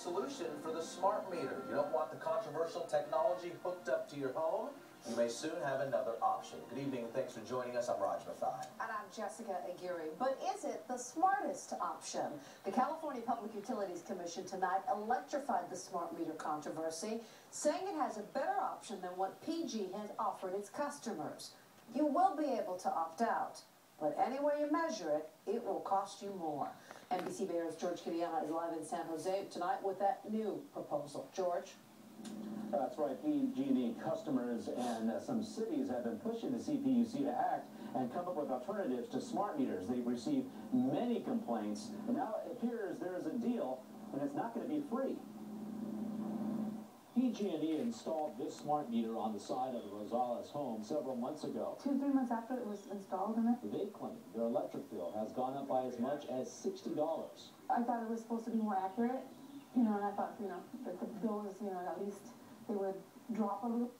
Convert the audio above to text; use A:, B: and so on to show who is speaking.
A: solution for the smart meter. You don't want the controversial technology hooked up to your home? You may soon have another option. Good evening and thanks for joining us. I'm Raj Mathai.
B: And I'm Jessica Aguirre. But is it the smartest option? The California Public Utilities Commission tonight electrified the smart meter controversy, saying it has a better option than what PG has offered its customers. You will be able to opt out, but any way you measure it, it will cost you more. NBC Bay Area's George Kiriyama is live in San Jose tonight with that new proposal. George?
C: That's right. PG&E customers and uh, some cities have been pushing the CPUC to act and come up with alternatives to smart meters. They've received many complaints, and now it appears there is a deal, and it's not going to be free. PG&E installed this smart meter on the side of the Rosales home several months ago.
D: Two, three months after it was installed in it.
C: They claim their electric bill has gone up by as much as $60.
D: I thought it was supposed to be more accurate, you know, and I thought, you know, that the bill was, you know, at least they would drop a little.